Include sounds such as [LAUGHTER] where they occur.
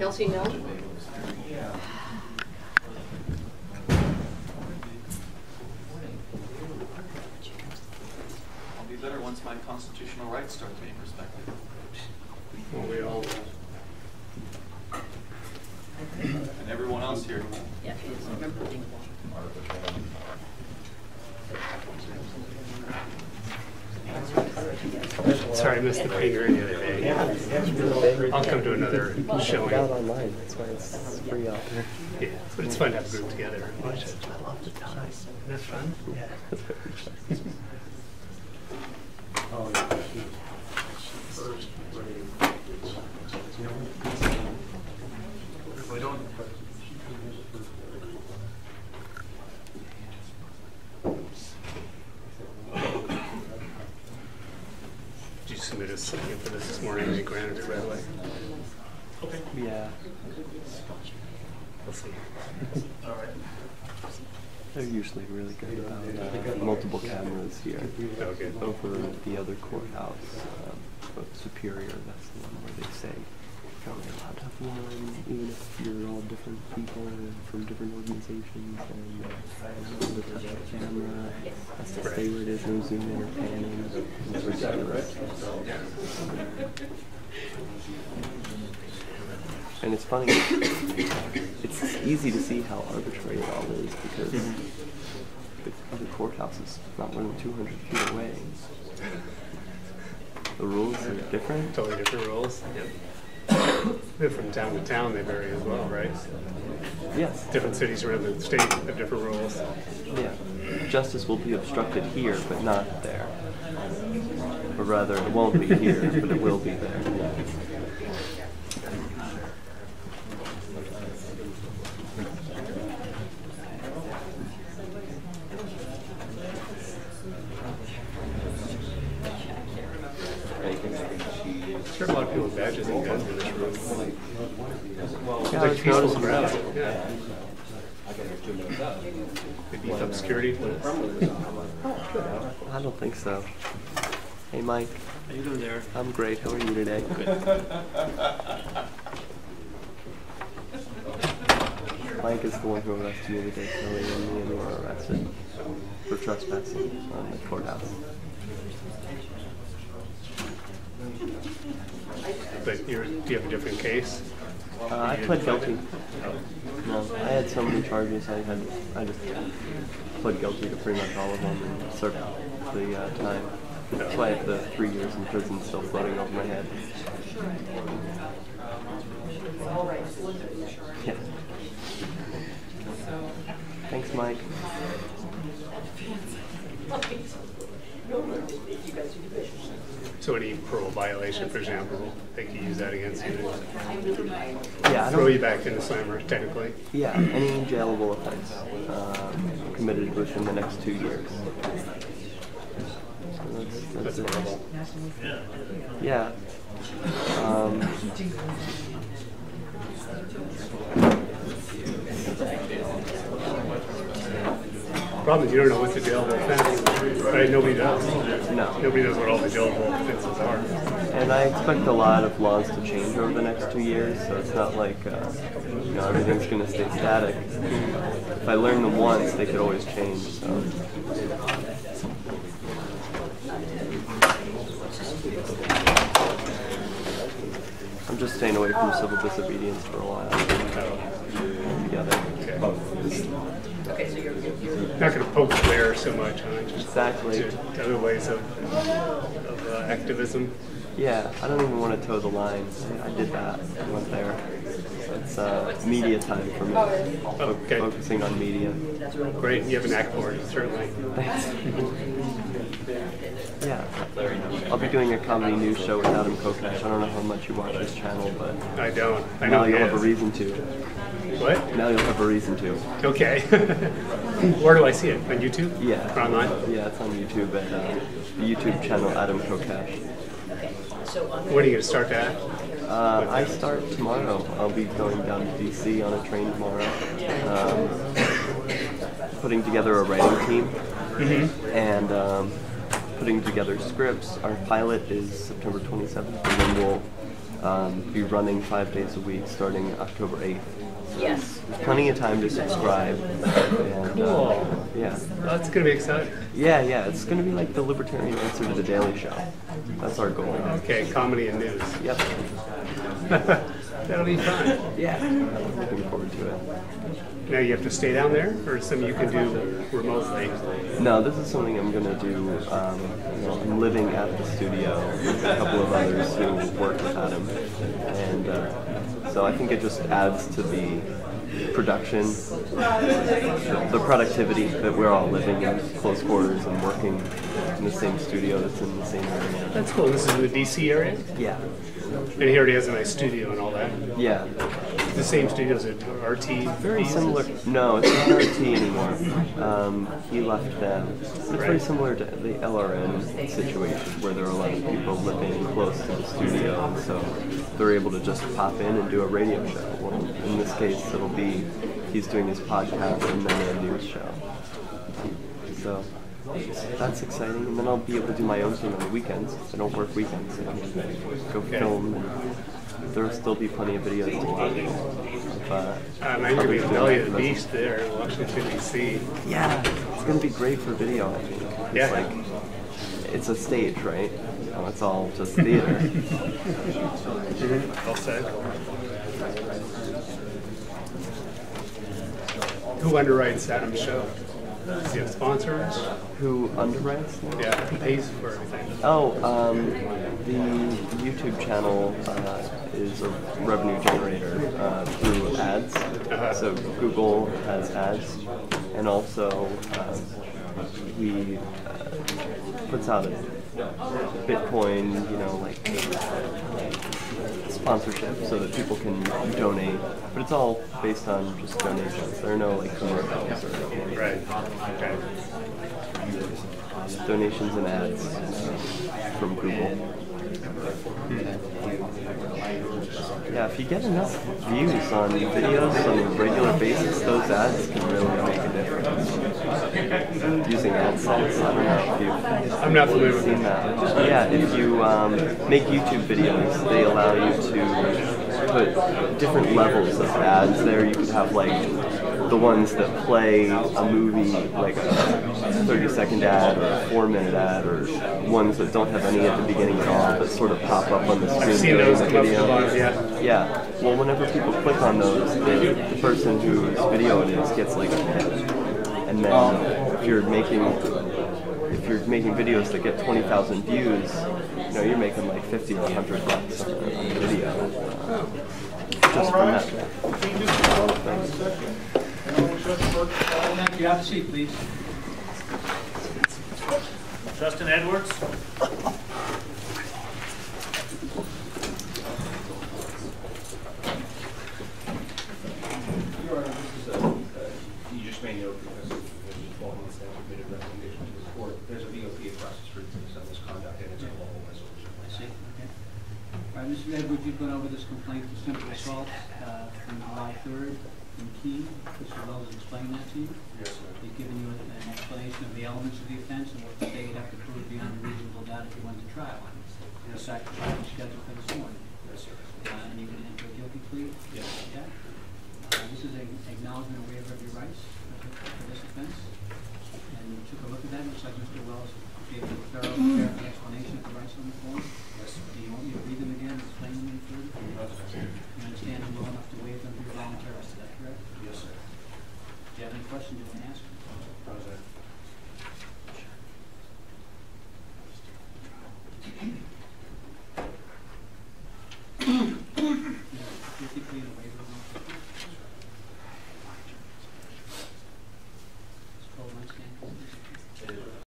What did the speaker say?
Kelsey, no? I'll be better once my constitutional rights start being respected. Well, we all, And everyone else here. Yeah, he is. Remember being sorry, I missed the painter the other day. I'll come to another showing. out online. That's why it's free out there. Yeah, but it's fun to have a group together and watch it. I love the time. That's fun? Yeah. [LAUGHS] Did you submit us for this this morning? We granted it right away. Okay. yeah. We'll see. [LAUGHS] All right. They're usually really good about uh, multiple cameras here. Okay. Over the other courthouse, um, but Superior, that's the one where they say you're only allowed to have one, even if you're all different people from different organizations, and uh, the touch the camera has to stay where it is, no zoom in or panning. It's ridiculous. And it's funny, it's easy to see how arbitrary it all is because the other courthouse is not more than 200 feet away. The rules are different. Totally different rules. They're from town to town, they vary as well, right? Yes. Different cities around the state have different rules. Yeah. Justice will be obstructed here, but not there. Or rather, it won't be here, but it will be there. Sure, a lot of people with badges and guns in this room. Seems Yeah, like peaceful noticeable. crowd. Yeah. They beef up security. Oh, I don't think so. Hey, Mike. How you doing there? I'm great. How are you today? Mike is the one who arrested me today. Kelly and me and were arrested for trespassing on the courthouse. But you're, do you have a different case? Uh, I pled guilty. find No, I had so many charges. I had, I just pled guilty to pretty much all of them and served the uh, time. That's why I have the three years in prison still floating over my head. Yeah. Thanks, Mike. So any parole violation, for example, they could use that against you Yeah, throw you back into slammer, technically. Yeah, any jailable offense um, committed within the next two years. So that's, That's that's horrible. Yeah. Um, Problem is you don't know what's a jailable offense, right? Nobody does. no. Nobody knows what all the jailable offenses are. And I expect a lot of laws to change over the next two years, so it's not like uh, you know everything's going to stay static. If I learn them once, they could always change. So. I'm just staying away from civil disobedience for a while. Together. Okay, so you're, you're, Not gonna poke the bear so much, huh? Just Exactly. to other ways of, of uh, activism. Yeah, I don't even want to toe the line. I I did that. I went there. It's uh, media time for me. Fo- Okay. Focusing on media. Great, you have an act for it, certainly. Thanks. [LAUGHS] yeah. I'll be doing a comedy news show with Adam Kokesh. I don't know how much you watch his channel, but I don't. I know now he you'll have a reason to. What? Now you'll have a reason to. Okay. [LAUGHS] Where do I see it? On YouTube? Yeah. Or online? Yeah, it's on YouTube at uh, the YouTube channel Adam Kokesh. okay, so. When are you gonna start that? Uh, I start tomorrow. I'll be going down to DC on a train tomorrow. Um, putting together a writing team Mhm. and um, putting together scripts. Our pilot is September 27th, and then we'll Um, be running five days a week starting October 8th. Yes. Plenty of time to subscribe. And, Cool. uh, yeah. That's gonna be exciting. Yeah, yeah. It's going to be like the libertarian answer to The Daily Show. That's our goal. Okay, comedy and news. Yep. [LAUGHS] That'll be fun. Yeah. I'm looking forward to it. Now you have to stay down there, or something you can do remotely? No, this is something I'm gonna do. Um, you know, I'm living at the studio with a couple of others who work with Adam, and uh, so I think it just adds to the production, the productivity that we're all living in close quarters and working in the same studio that's in the same area. That's cool. This is in the DC area, Yeah, and he already has a nice studio and all that. yeah. The same studio as RT. Very similar. No, it's not RT anymore. Um, he left them. It's very similar to the LRN situation, where there are a lot of people living close to the studio, and so they're able to just pop in and do a radio show. Well, in this case, it'll be he's doing his podcast and then a news show. So that's exciting, and then I'll be able to do my own thing on the weekends. I don't work weekends. so I can go film. And there'll still be plenty of videos to watch. Um, I'm gonna be others doing Belly of the activism. Beast there in Washington DC. Yeah, it's gonna be great for video. I think. It's Yeah. like it's a stage, right? You know, it's all just theater. [LAUGHS] Who underwrites Adam's show? Does he have sponsors? Who underwrites? now? Yeah, who pays for everything? Oh, um, the YouTube channel uh, is a revenue generator uh, through ads. Uh-huh. So Google has ads, and also um, he uh, puts out a Bitcoin, you know, like sponsorship, so that people can donate. But it's all based on just donations. There are no like commercials or anything. Right. Okay. donations and ads from Google. Yeah, if you get enough views on videos on a regular basis, those ads can really make a difference. Using AdSense, I don't know if you've I'm not familiar with that. Yeah, if you um, make YouTube videos, they allow you to put different levels of ads there. You could have like the ones that play a movie, like a 30 second ad or a four minute ad, or ones that don't have any at the beginning at all, but sort of pop up on the screen I've seen during those the come up at the video. bottom, yeah. Yeah. Well, whenever people click on those, the, the person whose video it is gets like a hit. And then if you're making if you're making videos that get 20,000 views, you know, you're making like 50 or 100 bucks on a video. uh, just from that. You. Have a seat, please. Justin Edwards. Uh, Mr. Edwards, you've gone over this complaint for simple assault uh, from July 3rd in Keene. Mr. Wells explained that to you. Yes, sir. He's given you an an explanation of the elements of the offense and what the state would have to prove beyond a reasonable doubt if you went to trial. on In fact, the trial is scheduled for this morning. Yes, sir. Uh, And you can enter a guilty plea? Yes. Yeah. Uh, This is an acknowledgement of waiver of your rights for for this offense. And you took a look at that, looks like Mr. Wells gave you read them again explain them in further? No, well enough to waive them for your voluntarist, is that correct? Yes, sir. Do you have any questions you want to ask?